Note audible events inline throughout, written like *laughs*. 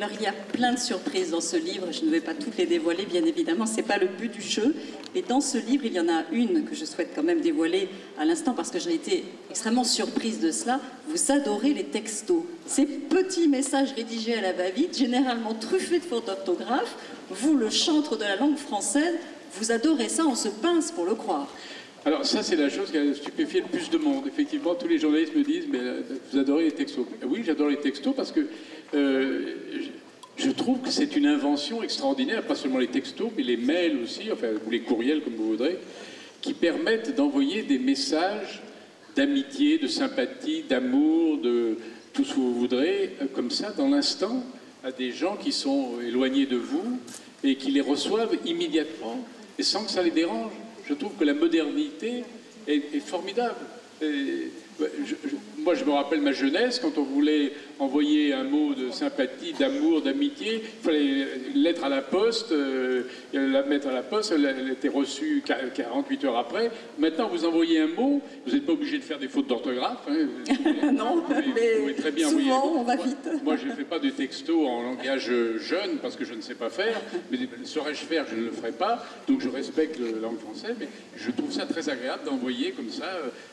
Alors il y a plein de surprises dans ce livre, je ne vais pas toutes les dévoiler bien évidemment, ce n'est pas le but du jeu, mais dans ce livre il y en a une que je souhaite quand même dévoiler à l'instant parce que j'ai été extrêmement surprise de cela, vous adorez les textos. Ces petits messages rédigés à la va-vite, généralement truffés de fautes d'orthographe, vous le chantre de la langue française, vous adorez ça, on se pince pour le croire. Alors ça, c'est la chose qui a stupéfié le plus de monde. Effectivement, tous les journalistes me disent, mais euh, vous adorez les textos. Oui, j'adore les textos parce que euh, je trouve que c'est une invention extraordinaire, pas seulement les textos, mais les mails aussi, enfin, ou les courriels, comme vous voudrez, qui permettent d'envoyer des messages d'amitié, de sympathie, d'amour, de tout ce que vous voudrez, euh, comme ça, dans l'instant, à des gens qui sont éloignés de vous et qui les reçoivent immédiatement et sans que ça les dérange. Je trouve que la modernité est, formidable. Moi, je me rappelle ma jeunesse, quand on voulait envoyer un mot de sympathie, d'amour, d'amitié, il fallait lettre à la poste, euh, la mettre à la poste, elle, était reçue 48 heures après. Maintenant, vous envoyez un mot, vous n'êtes pas obligé de faire des fautes d'orthographe. Hein. *laughs* non, mais, très bien souvent, on va vite. Moi, je ne fais pas de texto en langage jeune parce que je ne sais pas faire, mais saurais-je faire, je ne le ferai pas. Donc, je respecte la langue française, mais je trouve ça très agréable d'envoyer comme ça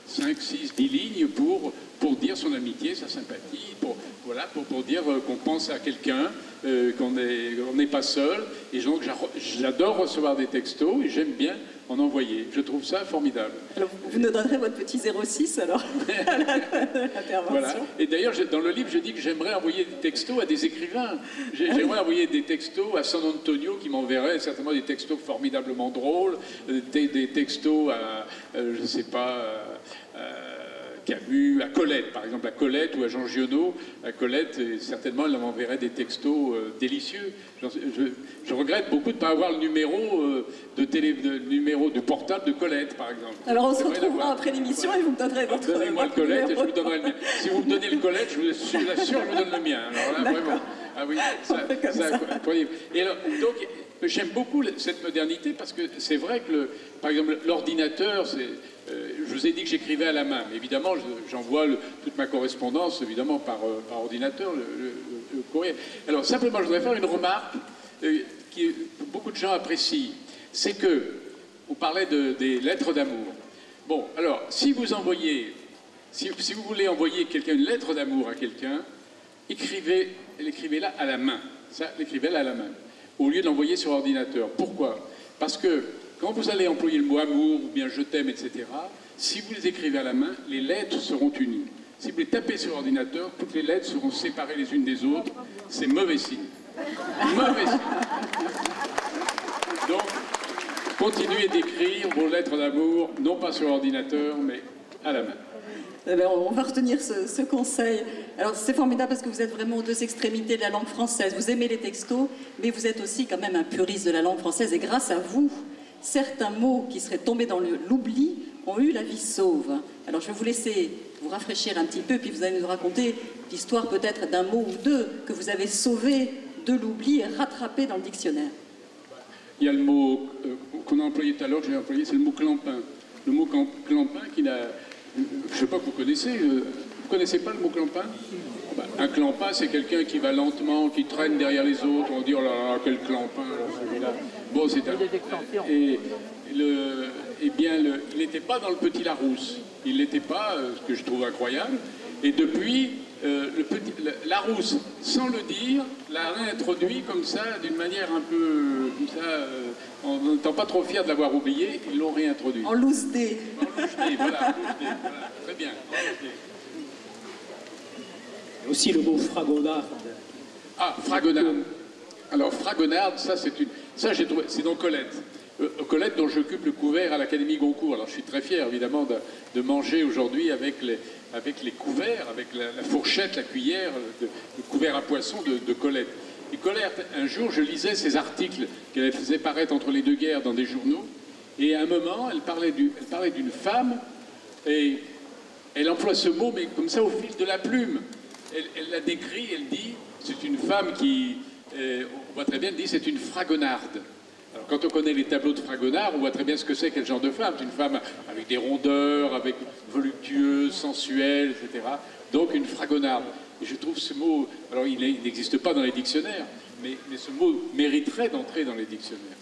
5, 6, 10 lignes pour, pour dire son amitié, sa sympathie, pour, voilà, pour, pour dire euh, qu'on pense à quelqu'un, euh, qu'on n'est pas seul. Et donc j'adore recevoir des textos et j'aime bien en envoyer. Je trouve ça formidable. Alors vous nous donnerez votre petit 06 alors *laughs* voilà. Et d'ailleurs dans le livre je dis que j'aimerais envoyer des textos à des écrivains. J'aimerais envoyer des textos à San Antonio qui m'enverrait certainement des textos formidablement drôles, euh, des, textos à, je ne sais pas, Camus, à Colette, par exemple, à Colette ou à Jean Giono. À Colette, certainement, elle m'enverrait des textos euh, délicieux. Je, regrette beaucoup de ne pas avoir le numéro, euh, de télé, de, numéro de portable de Colette, par exemple. Alors on se retrouvera après l'émission et vous me donnerez votre Donnez-moi le Colette et je vous donnerai le mien. Si vous me donnez le Colette, je vous assure, je vous donne le mien. Alors là, vraiment. Ah oui, ça, ça, Et alors, donc, j'aime beaucoup cette modernité parce que c'est vrai que, le, par exemple, l'ordinateur, c'est euh, vous ai dit que j'écrivais à la main, mais évidemment, j'envoie toute ma correspondance, évidemment, par, euh, ordinateur, le, courrier. Alors, simplement, je voudrais faire une remarque euh, que beaucoup de gens apprécient. C'est que, on parlait des lettres d'amour. Bon, alors, si vous envoyez, si, vous voulez envoyer quelqu'un une lettre d'amour à quelqu'un, écrivez, l'écrivez-la à la main. Ça, l'écrivez-la à la main, au lieu de l'envoyer sur ordinateur. Pourquoi? Parce que quand vous allez employer le mot amour ou bien je t'aime, etc., si vous les écrivez à la main, les lettres seront unies. Si vous les tapez sur l'ordinateur, toutes les lettres seront séparées les unes des autres. C'est mauvais signe. Mauvais signe. Donc, continuez d'écrire vos lettres d'amour, non pas sur l'ordinateur, mais à la main. Eh ben, on va retenir ce, ce conseil. Alors c'est formidable parce que vous êtes vraiment aux deux extrémités de la langue française. Vous aimez les textos, mais vous êtes aussi quand même un puriste de la langue française. Et grâce à vous, certains mots qui seraient tombés dans l'oubli ont eu la vie sauve. Alors je vais vous laisser vous rafraîchir un petit peu, puis vous allez nous raconter l'histoire peut-être d'un mot ou deux que vous avez sauvé de l'oubli et rattrapé dans le dictionnaire. Il y a le mot euh, qu'on a employé tout à l'heure, j'ai employé, c'est le mot clampin. Le mot clampin qui n'a... Je ne sais pas que vous connaissez. Euh, vous connaissez pas le mot clampin? Un clampin, c'est quelqu'un qui va lentement, qui traîne derrière les autres. On dit, oh là là, quel clampin, celui-là. Bon, c'est un... Et, le, eh bien, le, il n'était pas dans le petit Larousse. Il n'était pas, euh, ce que je trouve incroyable. Et depuis, euh, le petit, Larousse, sans le dire, l'a réintroduit comme ça, d'une manière un peu, comme ça, euh, en n'étant pas trop fier de l'avoir oublié, ils l'ont réintroduit. En loose En loose voilà, voilà, très bien. Aussi le mot fragonard. Ah, fragonard. Alors, fragonard, ça, c'est une. Ça, j'ai trouvé. C'est dans Colette. Euh, Colette, dont j'occupe le couvert à l'Académie Goncourt. Alors, je suis très fier, évidemment, de, manger aujourd'hui avec les, avec les couverts, avec la, fourchette, la cuillère, le, couvert à poisson de, Colette. Et Colette, un jour, je lisais ses articles qu'elle faisait paraître entre les deux guerres dans des journaux. Et à un moment, elle parlait d'une femme, et elle emploie ce mot, mais comme ça, au fil de la plume elle, la décrit, elle dit, c'est une femme qui, euh, on voit très bien, elle dit c'est une fragonarde. Alors, quand on connaît les tableaux de Fragonard, on voit très bien ce que c'est, quel genre de femme. C'est une femme avec des rondeurs, avec voluptueuse, sensuelle, etc. Donc une fragonarde. Et je trouve ce mot, alors il n'existe pas dans les dictionnaires, mais, mais ce mot mériterait d'entrer dans les dictionnaires.